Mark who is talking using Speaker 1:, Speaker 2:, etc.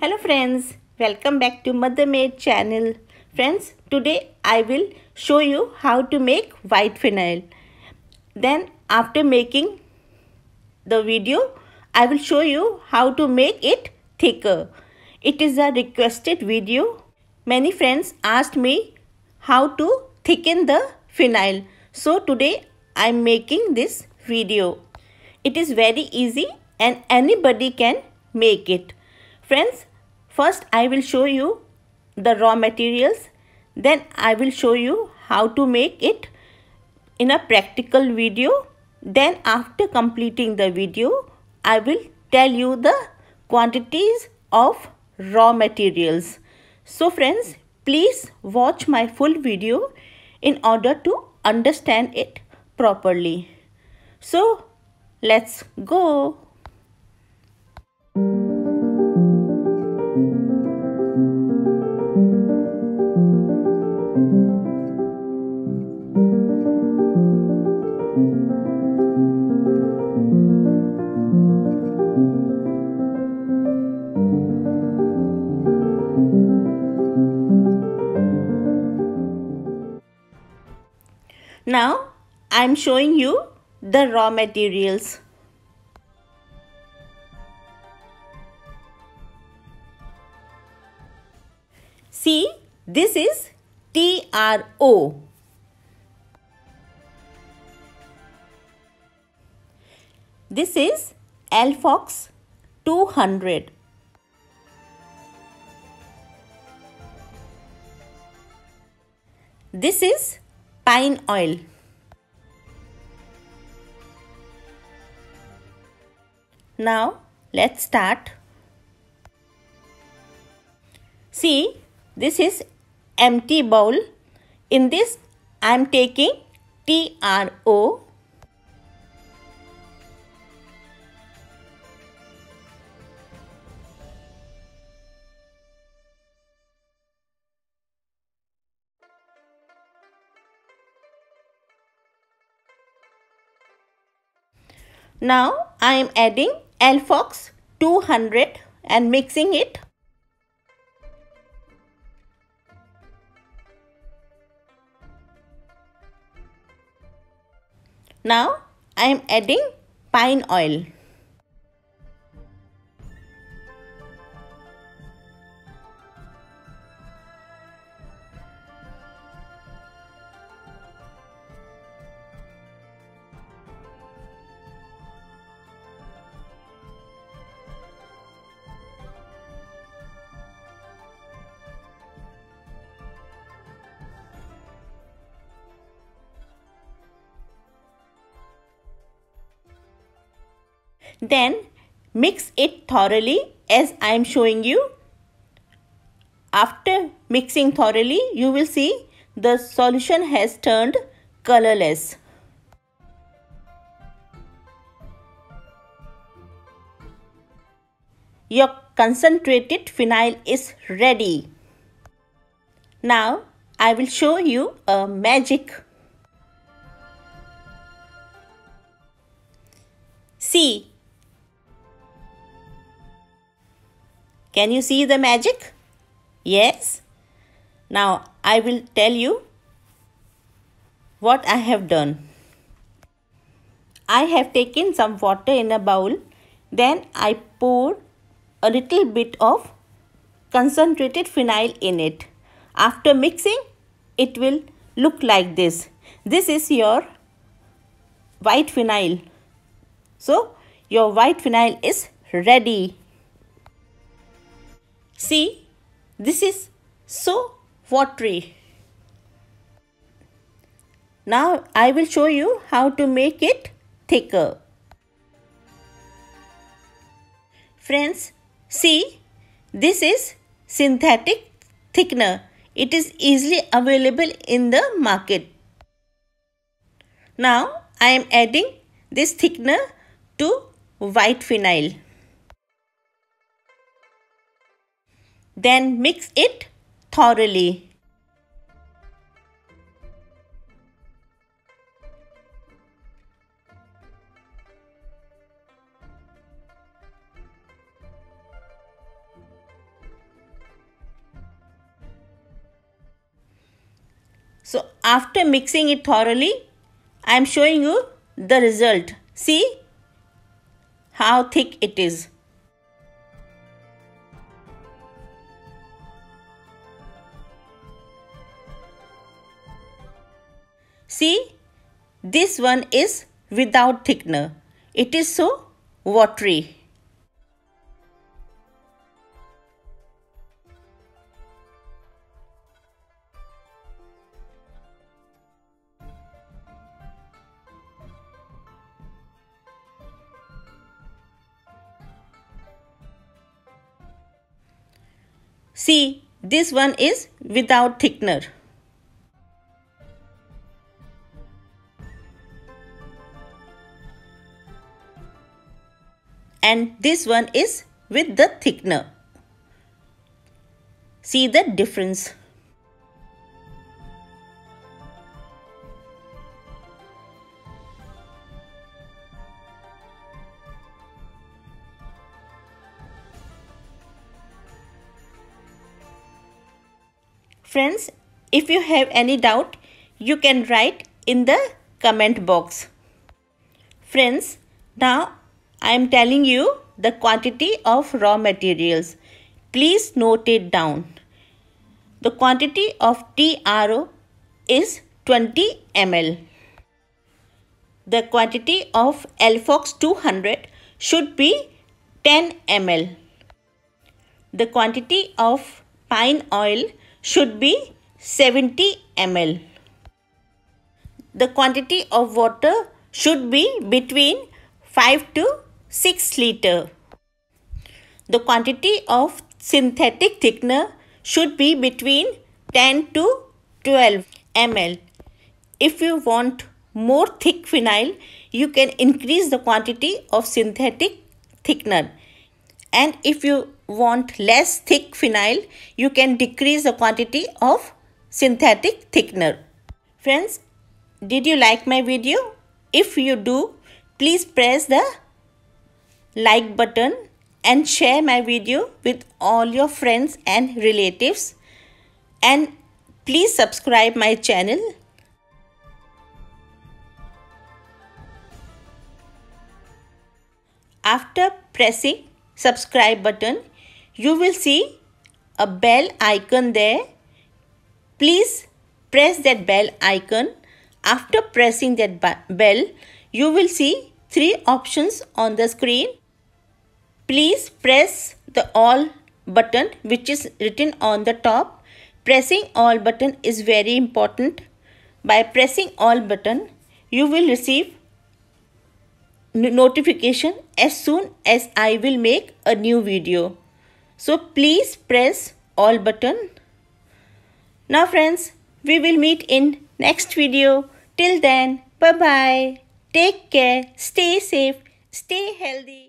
Speaker 1: Hello friends, welcome back to Mother Made channel. Friends, today I will show you how to make white phenyl. Then after making the video, I will show you how to make it thicker. It is a requested video. Many friends asked me how to thicken the phenyl. So today I am making this video. It is very easy and anybody can make it. Friends, First, I will show you the raw materials. Then I will show you how to make it in a practical video. Then after completing the video, I will tell you the quantities of raw materials. So friends, please watch my full video in order to understand it properly. So, let's go. Now I am showing you the raw materials. See this is TRO. This is Alfox 200. This is pine oil. Now let's start. See this is empty bowl. In this I am taking TRO Now I am adding Alfox 200 and mixing it. Now I am adding pine oil. Then mix it thoroughly as I am showing you. After mixing thoroughly, you will see the solution has turned colorless. Your concentrated phenyl is ready. Now I will show you a magic. See Can you see the magic? Yes. Now I will tell you what I have done. I have taken some water in a bowl. Then I pour a little bit of concentrated phenyl in it. After mixing, it will look like this. This is your white phenyl. So, your white phenyl is ready. See, this is so watery. Now I will show you how to make it thicker. Friends, see, this is synthetic thickener. It is easily available in the market. Now I am adding this thickener to white phenyl. Then mix it thoroughly. So after mixing it thoroughly, I am showing you the result. See how thick it is. See, this one is without thickener. It is so watery. See, this one is without thickener. And this one is with the thickener. See the difference. Friends, if you have any doubt, you can write in the comment box. Friends, now I am telling you the quantity of raw materials. Please note it down. The quantity of TRO is 20 ml. The quantity of Alfox 200 should be 10 ml. The quantity of pine oil should be 70 ml. The quantity of water should be between 5 to 6 liter. The quantity of synthetic thickener should be between 10 to 12 ml. If you want more thick phenyl, you can increase the quantity of synthetic thickener. And if you want less thick phenyl, you can decrease the quantity of synthetic thickener. Friends, did you like my video? If you do, please press the like button and share my video with all your friends and relatives. And please subscribe my channel. After pressing subscribe button, you will see a bell icon there. Please press that bell icon. After pressing that bell, you will see three options on the screen. Please press the all button which is written on the top. Pressing all button is very important. By pressing all button, you will receive notification as soon as I will make a new video. So please press all button. Now friends, we will meet in next video. Till then, bye bye. Take care, stay safe, stay healthy.